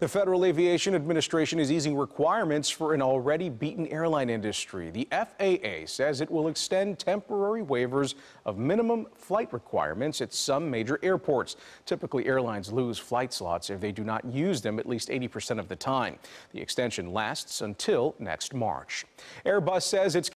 The Federal Aviation Administration is easing requirements for an already beaten airline industry. The FAA says it will extend temporary waivers of minimum flight requirements at some major airports. Typically, airlines lose flight slots if they do not use them at least 80% of the time. The extension lasts until next March. Airbus says it's